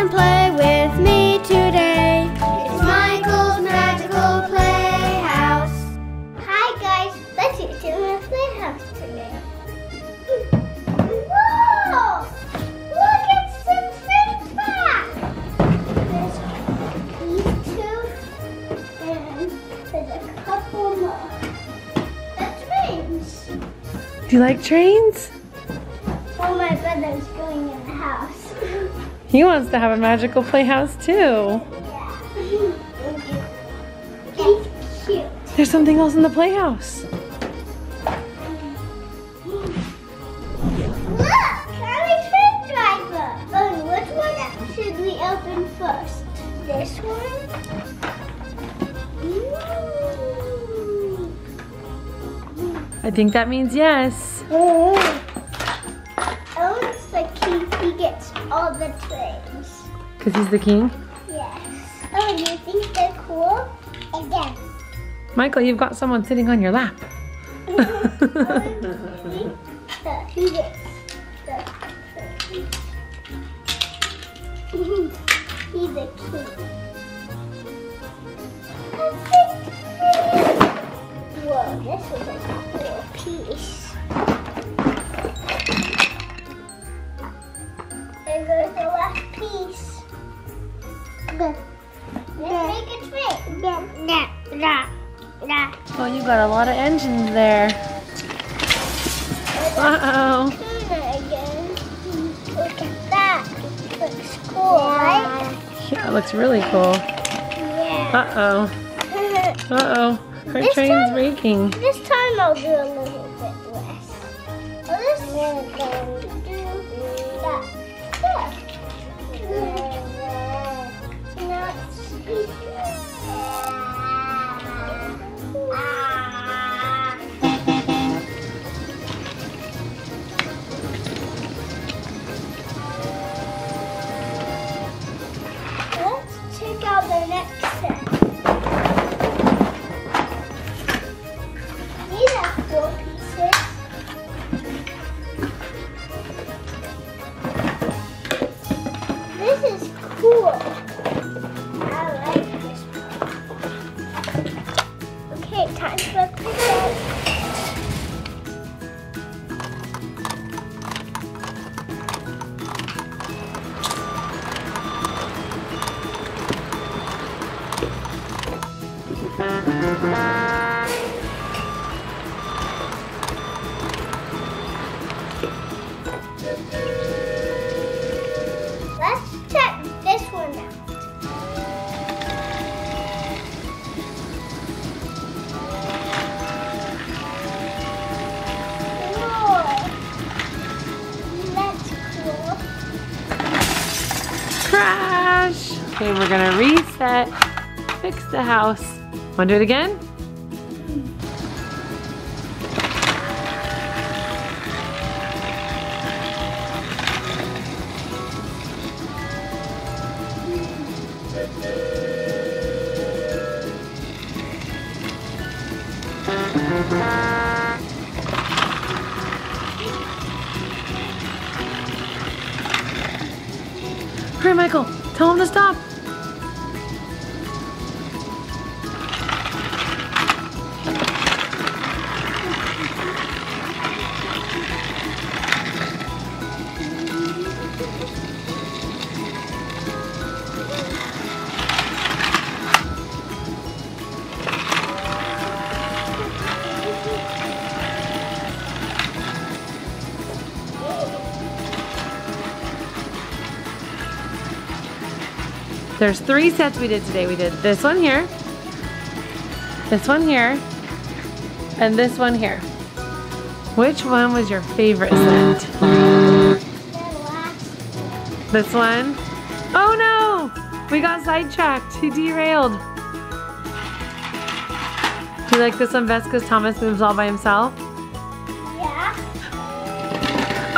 and play with me today. It's Michael's Magical Playhouse. Hi guys, let's get to the playhouse today. Whoa! Look at some things back. There's these two, and there's a couple more. That's trains. Do you like trains? Oh, brother's going in the house. He wants to have a magical playhouse too. yeah. Cute. There's something else in the playhouse. Look, I'm a train driver. Oh, which one should we open first? This one? Ooh. I think that means yes. Owns all the trains. Because he's the king. Yes. Oh, you think they're cool? Again. Michael, you've got someone sitting on your lap. He gets the He's a king. Whoa, this is a cool piece. Let's make a train. Nah, nah, nah. Oh, you got a lot of engines there. Uh-oh. Look at that. Looks cool, right? Yeah, it looks really cool. Yeah. Uh-oh. Uh-oh. Our This train's time- breaking. This time I'll do a little Okay, we're gonna reset, fix the house. Wanna do it again? Hurry, Michael. Tell him to stop. There's three sets we did today. We did this one here, this one here, and this one here. Which one was your favorite set? This one? Oh no! We got sidetracked. He derailed. Do you like this one best because Thomas moves all by himself? Yeah.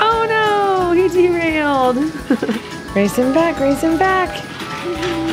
Oh no! He derailed. race him back, race him back. Mm-hmm.